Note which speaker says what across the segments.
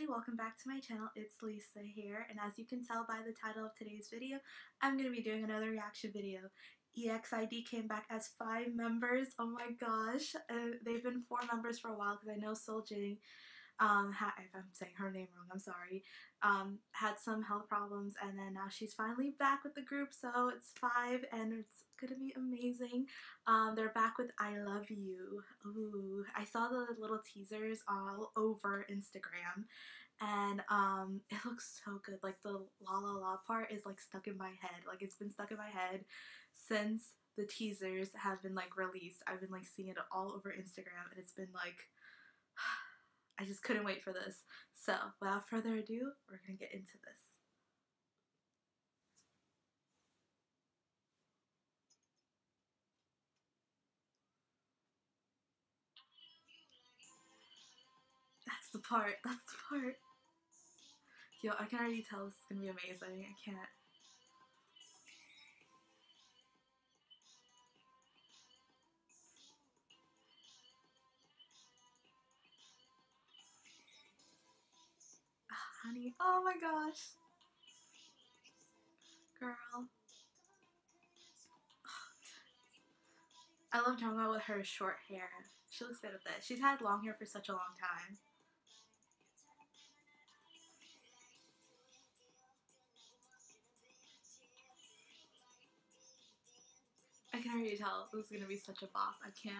Speaker 1: everybody, welcome back to my channel. It's Lisa here, and as you can tell by the title of today's video, I'm going to be doing another reaction video. EXID came back as five members. Oh my gosh. Uh, they've been four members for a while because I know Seoljin, um, if I'm saying her name wrong, I'm sorry, um, had some health problems and then now she's finally back with the group. So it's five and it's going to be amazing. Um, they're back with I Love You. Ooh, I saw the little teasers all over Instagram and um, it looks so good. Like the la la la part is like stuck in my head. Like it's been stuck in my head since the teasers have been like released. I've been like seeing it all over Instagram and it's been like I just couldn't wait for this. So, without further ado, we're gonna get into this. The part. That's the part. Yo, I can already tell this is gonna be amazing. I can't. Ah, Hani. Oh my gosh. Girl. I love Junghwa with her short hair. She looks good with it. She's had long hair for such a long time. Tell this is gonna be such a bop. I can't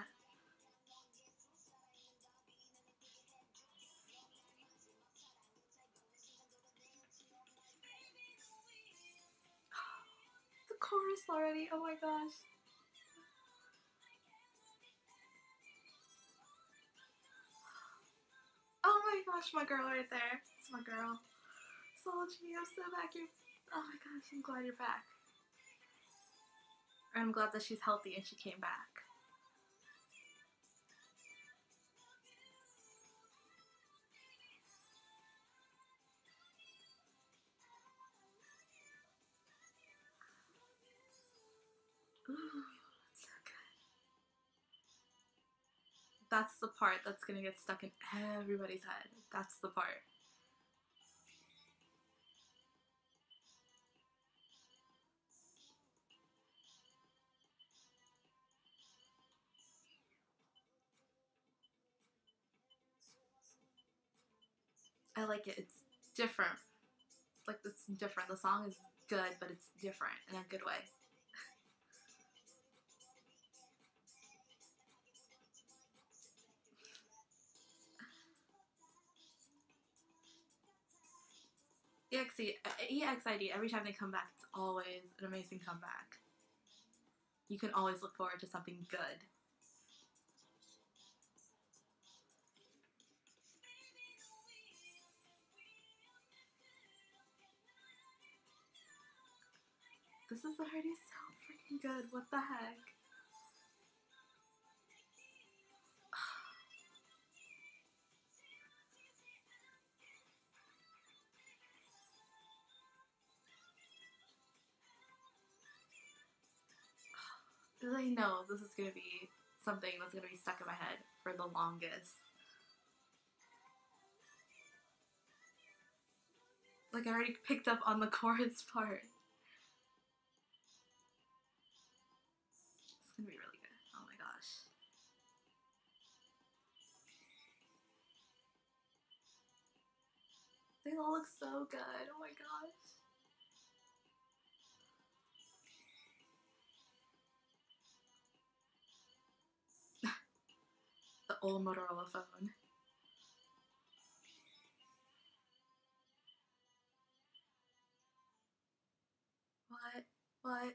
Speaker 1: the chorus already. Oh my gosh. Oh my gosh, my girl right there. It's my girl. Solji, I'm so back. You're, oh my gosh, I'm glad you're back. I'm glad that she's healthy and she came back. That's the part that's gonna get stuck in everybody's head. That's the part. I like it. It's different. Like it's different. The song is good, but it's different in a good way. EXID, uh, EXID, every time they come back, it's always an amazing comeback. You can always look forward to something good. This is already so freaking good. What the heck? I know this is going to be something that's going to be stuck in my head for the longest. Like, I already picked up on the chorus part. They all look so good. Oh my gosh. The old Motorola phone. What? What?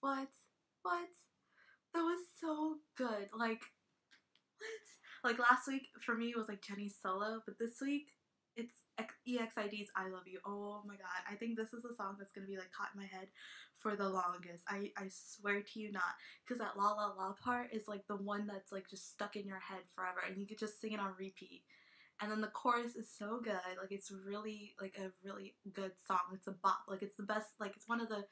Speaker 1: What? What? That was so good. Like, what? Like last week for me was like Jennie's solo, but this week it's EXID's I Love You. Oh my god. I think this is a song that's gonna be like caught in my head for the longest. I, I swear to you not. Because that La La La part is like the one that's like just stuck in your head forever and you could just sing it on repeat. And then the chorus is so good. Like it's really like a really good song. It's a bop. Like it's the best like it's one of the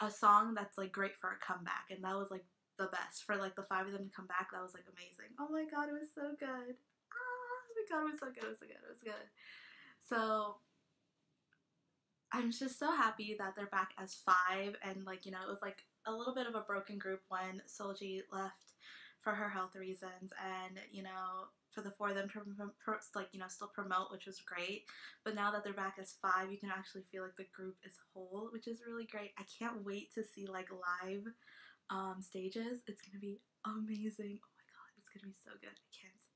Speaker 1: a song that's like great for a comeback and that was like the best. For like the five of them to come back, that was like amazing. Oh my god, it was so good. Ah, oh my god, it was so good, it was so good, it was good. So I'm just so happy that they're back as five, and like you know, it was like a little bit of a broken group when Solji left for her health reasons, and you know, for the four of them to like you know still promote, which was great. But now that they're back as five, you can actually feel like the group is whole, which is really great. I can't wait to see like live um, stages. It's gonna be amazing. Oh my god, it's gonna be so good. I can't.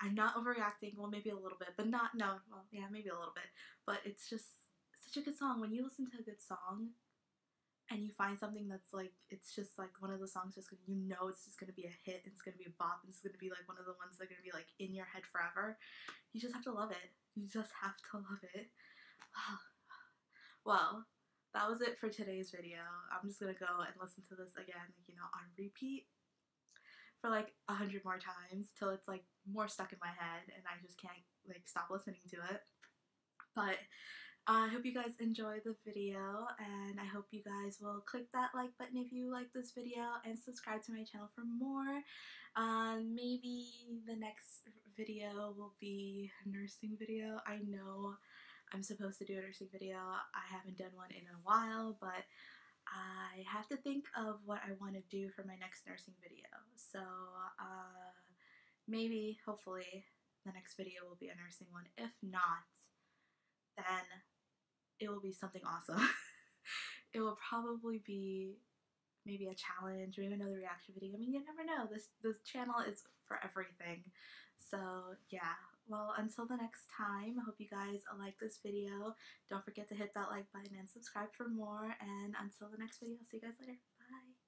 Speaker 1: I'm not overreacting. Well, maybe a little bit, but not. No. Well, yeah, maybe a little bit. But it's just such a good song. When you listen to a good song, and you find something that's like it's just like one of the songs just you know it's just gonna be a hit it's gonna be a bop it's gonna be like one of the ones that are gonna be like in your head forever you just have to love it you just have to love it well that was it for today's video. I'm just gonna go and listen to this again, you know, on repeat for like a hundred more times till it's like more stuck in my head and I just can't like stop listening to it. But I hope you guys enjoy the video and I hope you guys will click that like button if you like this video and subscribe to my channel for more. Um, maybe the next video will be nursing video. I know I'm supposed to do a nursing video. I haven't done one in a while, but I have to think of what I want to do for my next nursing video. So uh, maybe, hopefully, the next video will be a nursing one. If not, then it will be something awesome. it will probably be maybe a challenge, maybe another reaction video. I mean, you never know. This this channel is for everything. So yeah, well, until the next time, I hope you guys like this video. Don't forget to hit that like button and subscribe for more. And until the next video, I'll see you guys later.